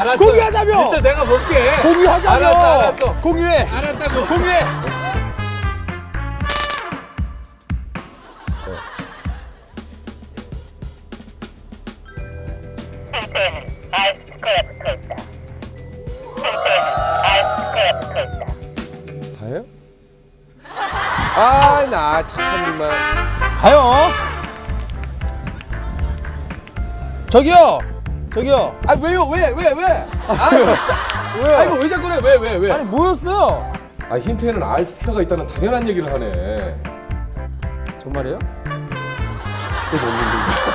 알았어. 공유하자며! 일단 내가 볼게. 공유하자며! 알았어, 알았어. 공유해! 알았다고. 공유해! 다요? 아, 나참 정말. 가요! 저기요! 저기요! 아, 왜요? 왜? 왜? 왜? 아, 진짜. 왜요? 아, 이거 왜 자꾸 그래? 왜? 왜? 왜? 아니 뭐였어요? 아, 힌트에는 알 스티커가 있다는 당연한 얘기를 하네. 정말이에요? 또 모르는데.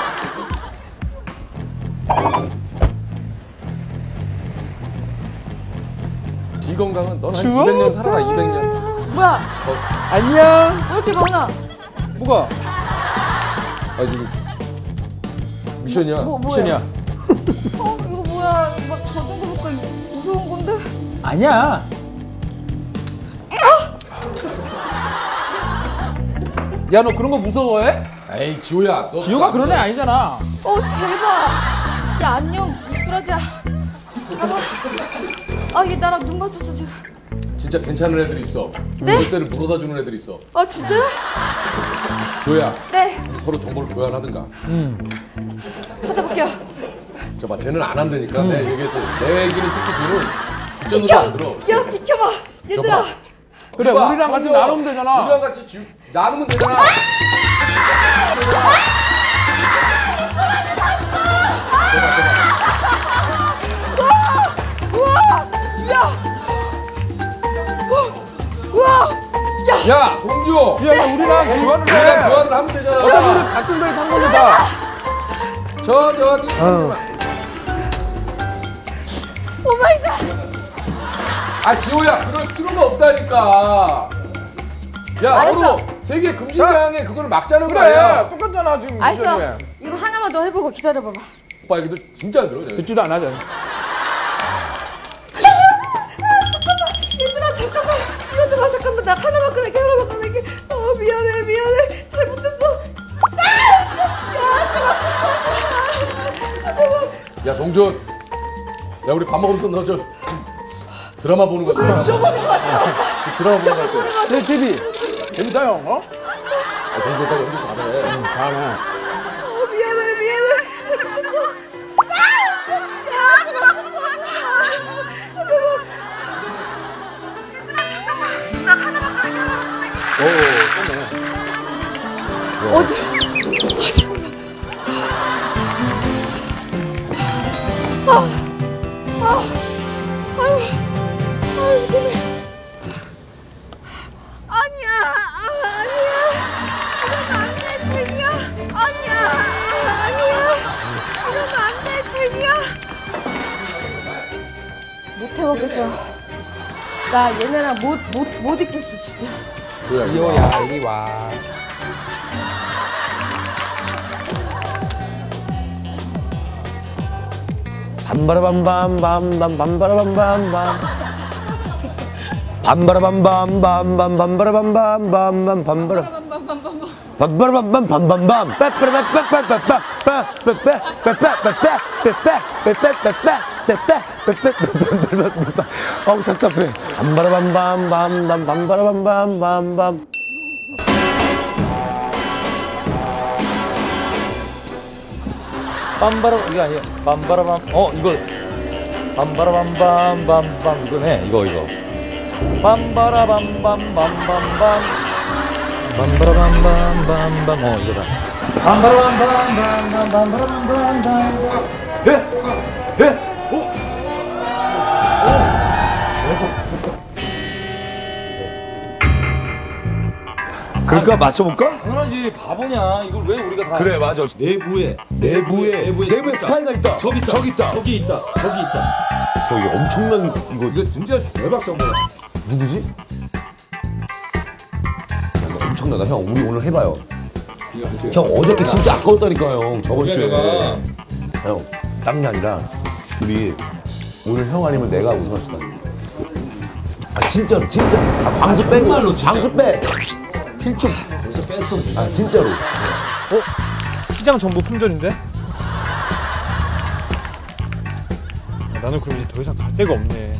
지 건강은 넌한 추워? 200년 살아라, 200년. 뭐야? 안녕! 왜 이렇게 많아? 뭐가? 아, 지금 미션이야. 뭐, 뭐야? 미션이야. 어, 이거 뭐야? 막 젖은 거 보니까 무서운 건데? 아니야. 야, 너 그런 거 무서워해? 에이, 지호야. 너 지호가 그런 애 아니잖아. 어, 대박! 야, 안녕, 미꾸라지야. 잡아. 아, 얘 나랑 눈 맞췄어, 지금. 진짜 괜찮은 애들이 있어. 네? 열쇠를 물어다 주는 애들이 있어. 아, 진짜요? 지호야, 네, 우리 서로 정보를 교환하든가. 찾 저봐, 쟤는 안 한다니까. 내 얘기했지. 내 얘기는 듣고 들은 비켜! 안 들어. 야, 비켜봐! 얘들아! 그래, 봐, 우리랑 같이 성규. 나누면 되잖아. 우리랑 같이 지, 나누면 되잖아. 우와! 야! 우와! 야! 야, 송주. 야, 야, 우리랑 교환을 우리랑 해. 교환을 하면 어차피 우리 되잖아. 같은 별탄 건데 다. 저, 저, 참. 오 마이 갓! 아, 지호야, 그럴 필요가 없다니까. 야, 알았어. 서로 세계 금지량에 그걸 막자는 그래, 거야. 똑같잖아, 지금. 알았어. 미션이. 이거 하나만 더 해보고 기다려봐봐. 오빠 얘기들 진짜 안 들어. 쟤. 듣지도 안 하잖아. 얘들아 잠깐만 이러지 마 잠깐만 나 하나만 꺼낼게 하나만 꺼낼게 어 미안해 미안해 잘못했어 아! 야 제발 그만하지 야, 정준. 야, 우리 밥 먹으면서 너 저 드라마 보는 거 같아. 마 쇼보는 거 같아 드라마 보는 거 같아. 내 TV. 재밌다, 형, 어? 아, 오빠 연기 잘해. 다음에. 어 미안해 미안해 잘못했어 아! 야 그만하지 마 잠깐만 잠깐만 나 하나만 꺼낼게 하나만 꺼낼게 오, 어디 못 해먹겠어. 나 얘네랑 못, 못, 못 있겠어, 진짜. 지호야, 이리 와. 지호야, 이리 와. 밤바라밤밤밤밤 밤바라밤밤밤 밤바라밤밤밤밤 밤바라밤밤밤밤 밤바라 밤바라밤밤 밤밤밤 빠빠라밤밤밤밤밤 어우 답답해. 밤바라밤밤밤밤 밤바라밤밤밤밤 빰바라 이거 아니야 빰바라밤 어 이거. 빰바라밤밤밤밤 이거네 이거 이거. 빰바라밤밤밤밤밤. 빰바라밤밤밤밤 어 이거다. 빰바라밤밤밤밤 빰바라밤밤밤. 예? 예? 그러니까? 맞춰볼까? 당연하지. 바보냐. 이걸 왜 우리가 다 그래 맞아. 내부에. 내부에. 내부에 내부에. 스파이가 있다. 저기 있다. 저기 있다. 저기 있다. 저기 있다. 저기 엄청난 이거. 이거 진짜 대박 정보야. 누구지? 야, 이거 엄청나다. 형 우리 오늘 해봐요? 형 어저께 진짜 아까웠다니까 형 저번 주에. 내가 형게 아니라 우리 오늘 형 아니면 내가 우승합시다. 아 진짜로 진짜. 아, 광수 빼고. 광수 빼 필중 벌써 뺐어 아 진짜로 시장 전부 품절인데? 나는 그럼 이제 더 이상 갈 데가 없네.